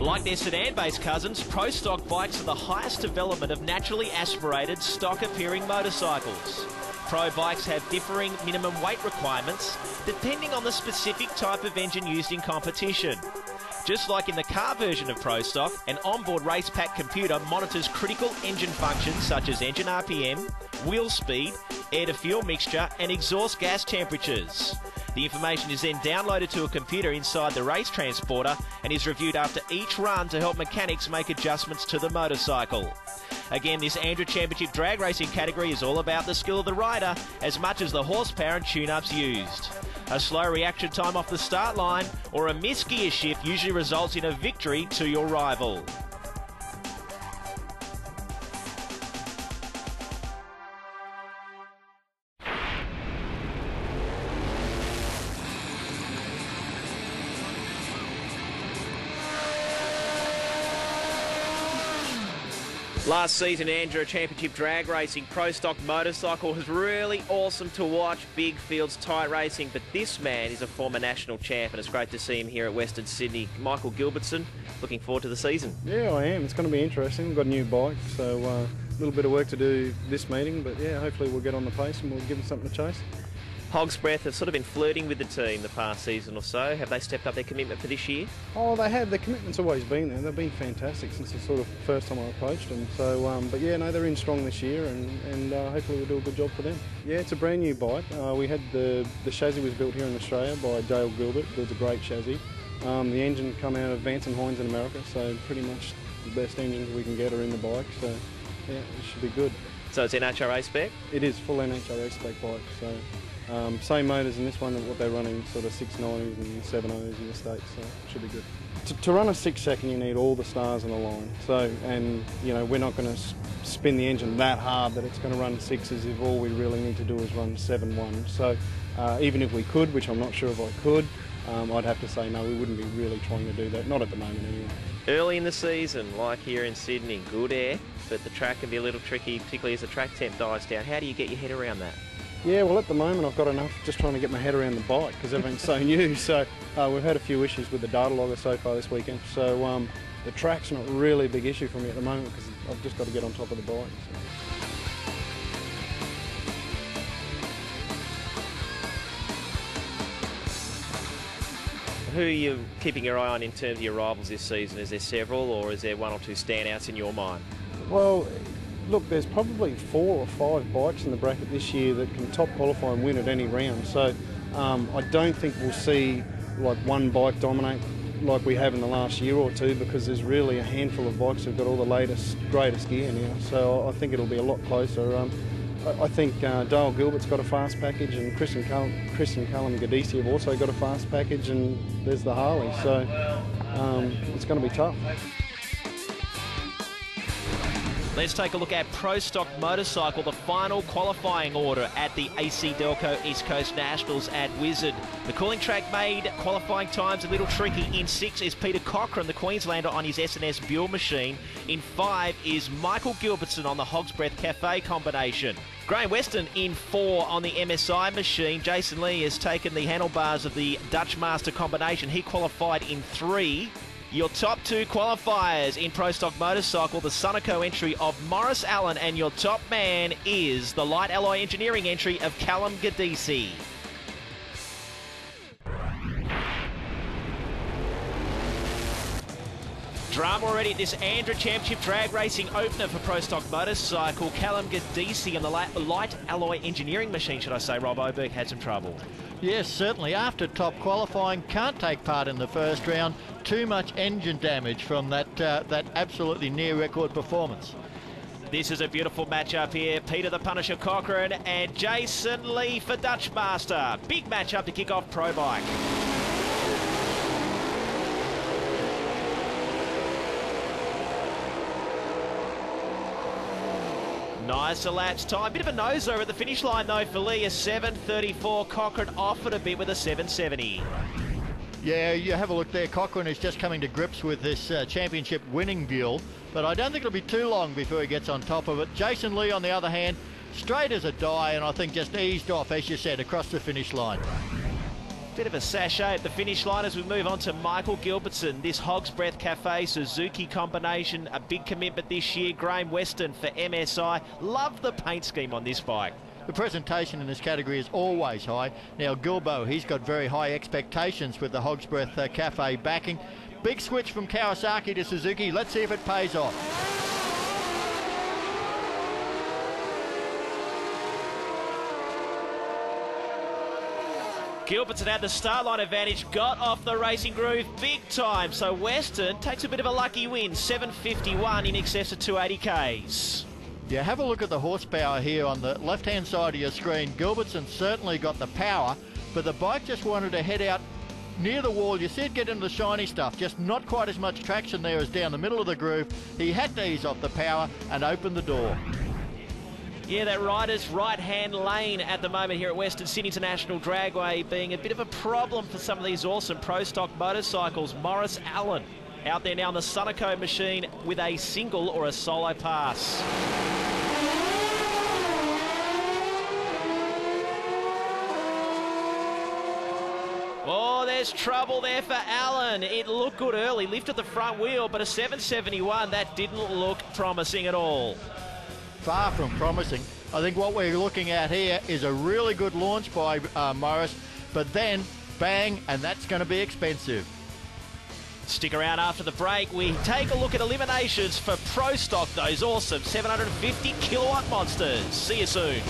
Like their sedan-based cousins, Pro Stock bikes are the highest development of naturally aspirated, stock-appearing motorcycles. Pro bikes have differing minimum weight requirements depending on the specific type of engine used in competition. Just like in the car version of Pro Stock, an onboard race pack computer monitors critical engine functions such as engine RPM, wheel speed, air to fuel mixture, and exhaust gas temperatures. The information is then downloaded to a computer inside the race transporter and is reviewed after each run to help mechanics make adjustments to the motorcycle. Again, this ANDRA Championship drag racing category is all about the skill of the rider as much as the horsepower and tune-ups used. A slow reaction time off the start line or a missed gear shift usually results in a victory to your rival. Last season, ANDRA Championship drag racing, pro stock motorcycle was really awesome to watch. Big fields, tight racing, but this man is a former national champ, and it's great to see him here at Western Sydney. Michael Gilbertson, looking forward to the season. Yeah, I am. It's going to be interesting. We've got a new bike, so uh, a little bit of work to do this meeting, but yeah, hopefully we'll get on the pace and we'll give him something to chase. Hog's Breath have sort of been flirting with the team the past season or so. Have they stepped up their commitment for this year? Oh, they have. Their commitment's always been there. They've been fantastic since the sort of first time I approached them. So, um, but yeah, no, they're in strong this year, and, and uh, hopefully we'll do a good job for them. Yeah, it's a brand new bike. Uh, we had the the chassis was built here in Australia by Dale Gilbert. Builds a great chassis. Um, the engine come out of Vance and Hines in America, so pretty much the best engines we can get are in the bike. So yeah, it should be good. So it's NHRA spec? It is full NHRA spec bike. So um, same motors in this one, what they're running sort of 690s and 70s in the States, so should be good. To, to, run a six second, you need all the stars in a line. So, and you know, we're not going to spin the engine that hard that it's going to run sixes if all we really need to do is run seven one. So, uh, even if we could, which I'm not sure if I could, um, I'd have to say no, we wouldn't be really trying to do that. Not at the moment, anyway. Early in the season, like here in Sydney, good air, but the track can be a little tricky, particularly as the track temp dies down. How do you get your head around that? Yeah, well, at the moment I've got enough just trying to get my head around the bike because everything's so new. So uh, we've had a few issues with the data logger so far this weekend. So um, the track's not really a big issue for me at the moment because I've just got to get on top of the bike. So. Who are you keeping your eye on in terms of your rivals this season? Is there several, or is there one or two standouts in your mind? Well, look, there's probably four or five bikes in the bracket this year that can top qualify and win at any round. So um, I don't think we'll see like one bike dominate like we have in the last year or two because there's really a handful of bikes who've got all the latest, greatest gear now. So I think it'll be a lot closer. Um, I think uh, Dale Gilbert's got a fast package and Christian Cullum, Christian Cullum Gadisi have also got a fast package and there's the Harley. So um, it's going to be tough. Let's take a look at Pro Stock Motorcycle, the final qualifying order at the AC Delco East Coast Nationals at Wizard. The cooling track made qualifying times a little tricky. In six is Peter Cochran, the Queenslander, on his SNS Buell machine. In five is Michael Gilbertson on the Hog's Breath Cafe combination. Graham Weston in four on the MSI machine. Jason Lee has taken the handlebars of the Dutch Master combination. He qualified in three. Your top two qualifiers in Pro Stock Motorcycle, the Sunoco entry of Morris Allen, and your top man is the Light Alloy Engineering entry of Callum Gadisi. Drama already at this Andra Championship Drag Racing opener for Pro Stock Motorcycle. Callum Gadisi on the light alloy engineering machine, should I say. Rob Oberg had some trouble. Yes, certainly. After top qualifying, can't take part in the first round. Too much engine damage from that uh, that absolutely near record performance. This is a beautiful matchup here. Peter the Punisher Cochran and Jason Lee for Dutch Master. Big matchup to kick off Pro Bike. Nice elapsed time. Bit of a nose over at the finish line though for Lee. A 7.34. Cochran offered a bit with a 7.70. Yeah, you have a look there. Cochran is just coming to grips with this uh, championship winning Buell, but I don't think it'll be too long before he gets on top of it. Jason Lee, on the other hand, straight as a die, and I think just eased off, as you said, across the finish line. Bit of a sachet at the finish line as we move on to Michael Gilbertson. This Hog's Breath Cafe Suzuki combination, a big commitment this year. Graham Weston for MSI. Love the paint scheme on this bike. The presentation in this category is always high. Now Gilbo, he's got very high expectations with the Hog's Breath uh, Cafe backing. Big switch from Kawasaki to Suzuki. Let's see if it pays off. Gilbertson had the start line advantage, got off the racing groove big time. So Weston takes a bit of a lucky win, 751 in excess of 280 Ks. Yeah, have a look at the horsepower here on the left-hand side of your screen. Gilbertson certainly got the power, but the bike just wanted to head out near the wall. You see it get into the shiny stuff, just not quite as much traction there as down the middle of the groove. He had to ease off the power and open the door. Yeah, that rider's right-hand lane at the moment here at Western Sydney International Dragway being a bit of a problem for some of these awesome pro stock motorcycles. Morris Allen out there now on the Sunoco machine with a single or a solo pass. Oh, there's trouble there for Allen. It looked good early, lifted the front wheel, but a 771, that didn't look promising at all far from promising. I think what we're looking at here is a really good launch by uh, Morris, but then bang, and that's going to be expensive. Stick around after the break. We take a look at eliminations for Pro Stock, those awesome 750 kilowatt monsters. See you soon.